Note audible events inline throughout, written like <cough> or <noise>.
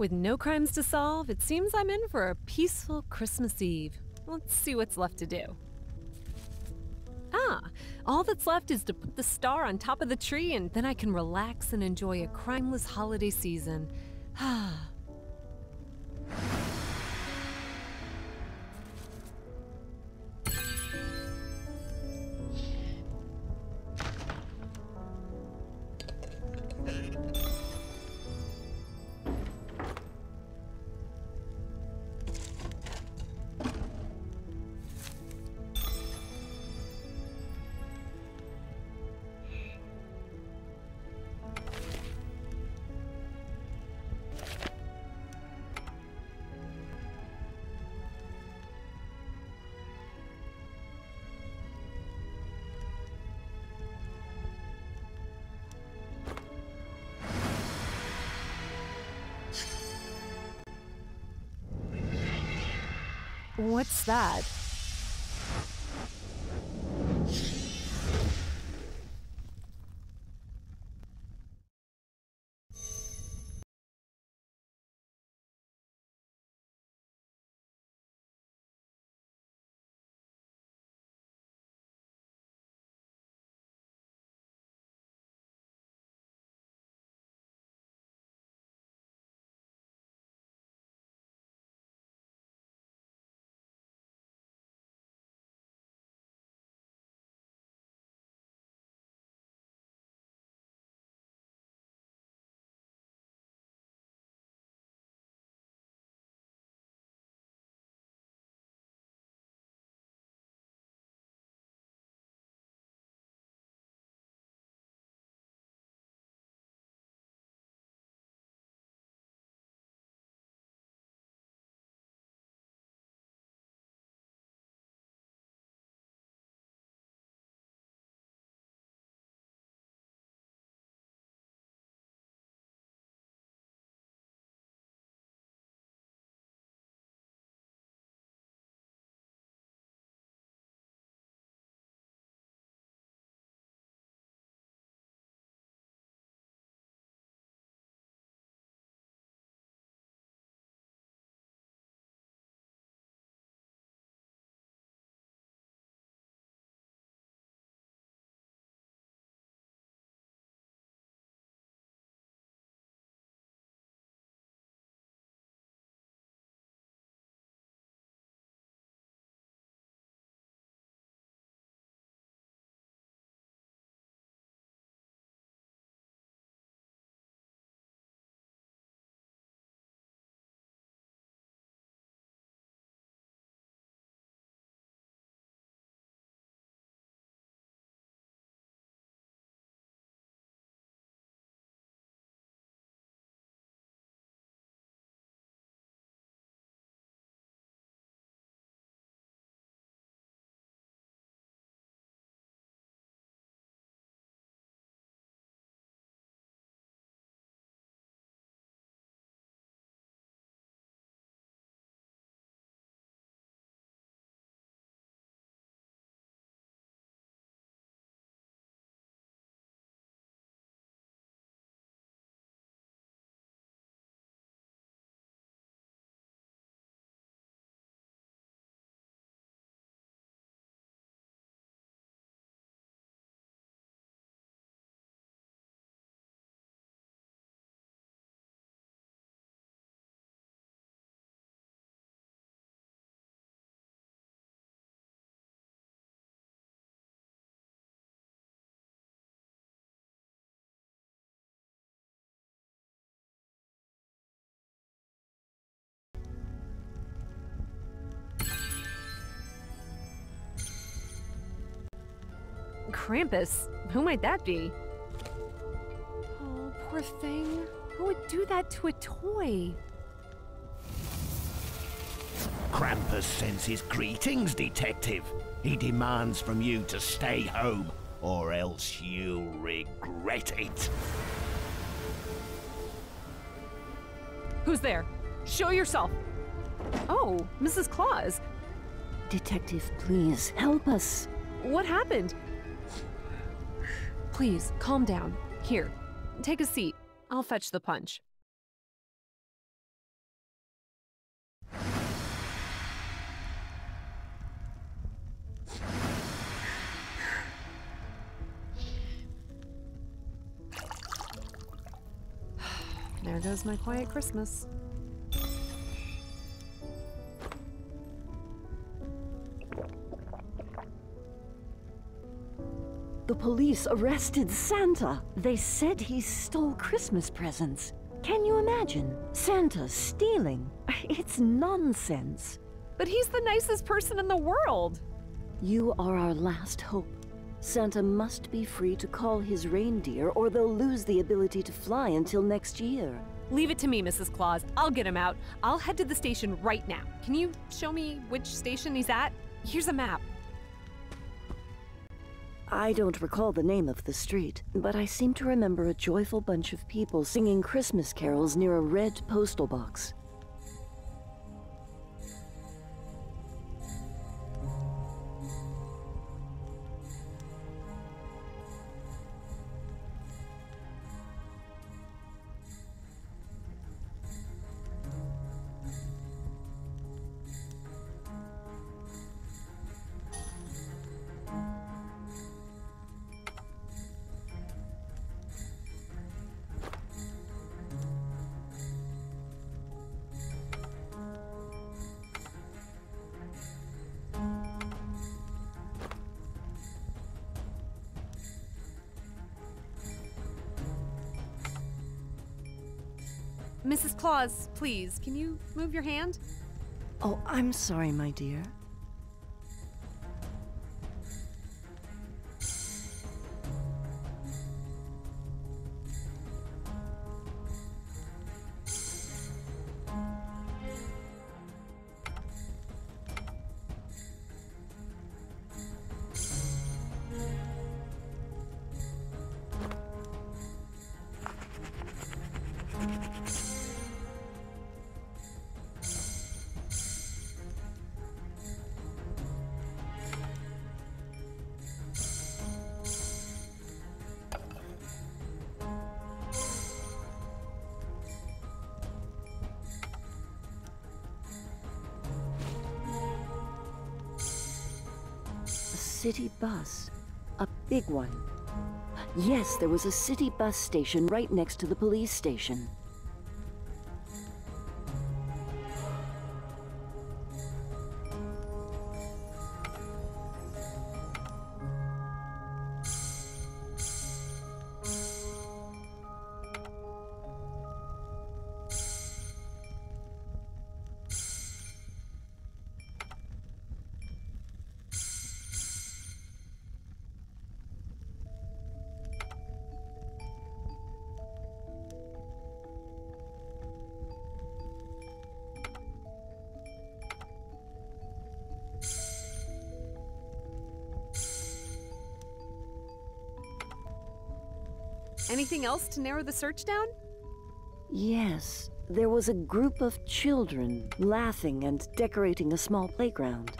With no crimes to solve, it seems I'm in for a peaceful Christmas Eve. Let's see what's left to do. Ah, all that's left is to put the star on top of the tree and then I can relax and enjoy a crimeless holiday season. <sighs> Ah. What's that? Krampus? Who might that be? Oh, poor thing. Who would do that to a toy? Krampus sends his greetings, Detective. He demands from you to stay home, or else you'll regret it. Who's there? Show yourself! Oh, Mrs. Claus. Detective, please, help us. What happened? Please, calm down. Here, take a seat. I'll fetch the punch. <sighs> there goes my quiet Christmas. The police arrested Santa. They said he stole Christmas presents. Can you imagine? Santa stealing? <laughs> It's nonsense. But he's the nicest person in the world. You are our last hope. Santa must be free to call his reindeer, or they'll lose the ability to fly until next year. Leave it to me, Mrs. Claus. I'll get him out. I'll head to the station right now. Can you show me which station he's at? Here's a map. I don't recall the name of the street, but I seem to remember a joyful bunch of people singing Christmas carols near a red postal box. Mrs. Claus, please, can you move your hand? Oh, I'm sorry, my dear. City bus. A big one. Yes, there was a city bus station right next to the police station. Anything else to narrow the search down? Yes, there was a group of children laughing and decorating a small playground.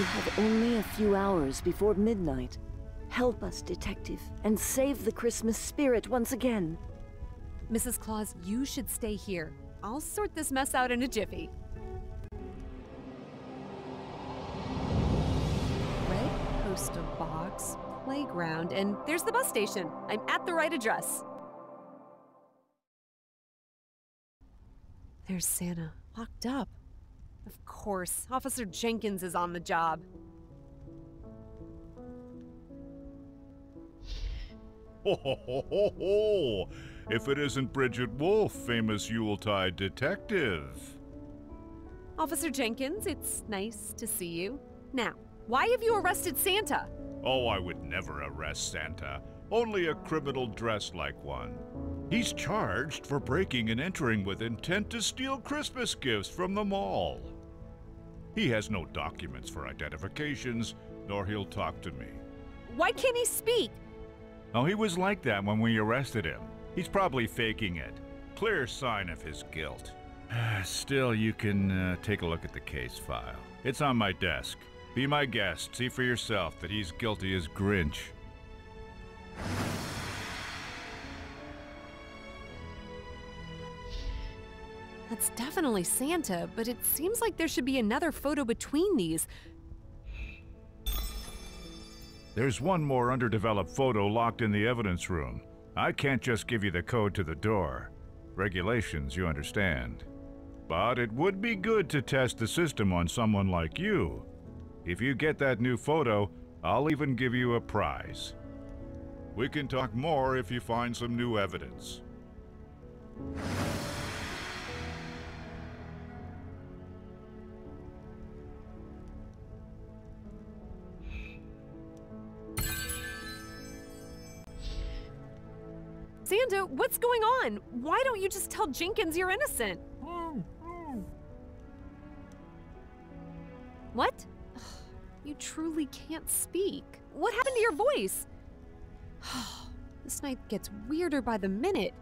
You have only a few hours before midnight. Help us, detective, and save the Christmas spirit once again. Mrs. Claus, you should stay here. I'll sort this mess out in a jiffy. Red postal box, playground, and there's the bus station. I'm at the right address. There's Santa, locked up. Of course, Officer Jenkins is on the job. Ho ho ho ho ho! If it isn't Bridget Wolf, famous Yuletide detective. Officer Jenkins, it's nice to see you. Now, why have you arrested Santa? Oh, I would never arrest Santa. Only a criminal dressed like one. He's charged for breaking and entering with intent to steal Christmas gifts from the mall. He has no documents for identifications, nor he'll talk to me. Why can't he speak? Oh, he was like that when we arrested him. He's probably faking it. Clear sign of his guilt. <sighs> Still, you can uh, take a look at the case file. It's on my desk. Be my guest. See for yourself that he's guilty as Grinch. That's definitely Santa, but it seems like there should be another photo between these. There's one more underdeveloped photo locked in the evidence room. I can't just give you the code to the door. Regulations, you understand. But it would be good to test the system on someone like you. If you get that new photo, I'll even give you a prize. We can talk more if you find some new evidence. Santa, what's going on? Why don't you just tell Jenkins you're innocent? What? <sighs> You truly can't speak. What happened to your voice? <sighs> this night gets weirder by the minute.